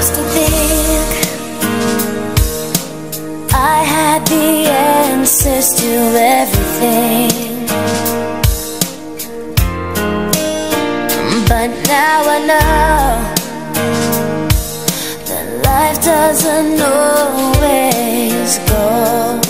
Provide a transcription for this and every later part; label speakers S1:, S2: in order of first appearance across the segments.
S1: used to think I had the answers to everything. But now I know that life doesn't always go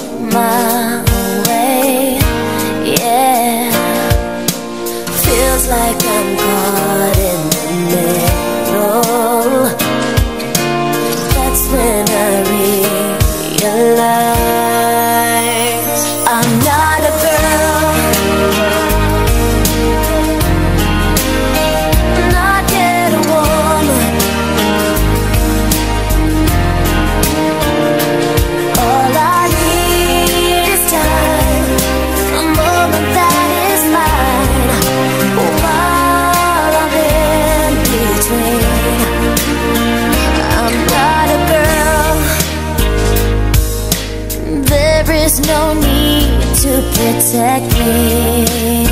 S1: no need to protect me.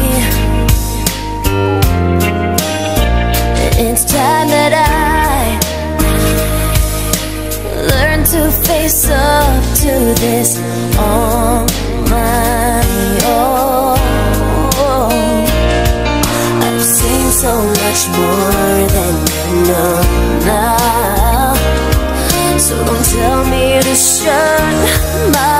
S1: It's time that I learn to face up to this on my own. I've seen so much more than you know now. So don't tell me to shut my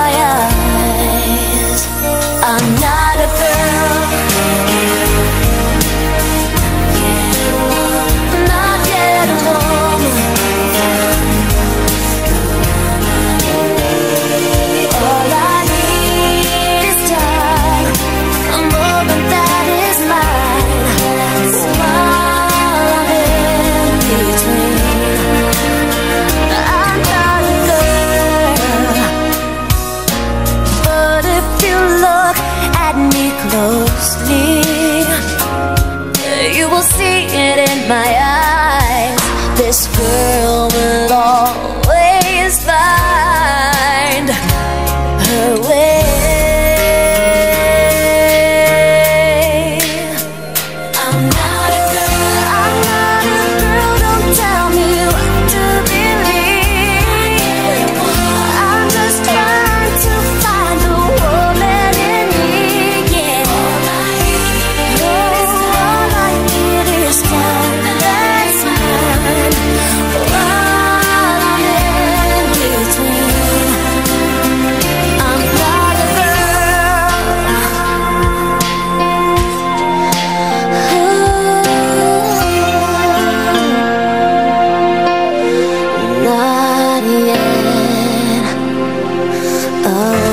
S1: see it in my eyes. This girl will always Oh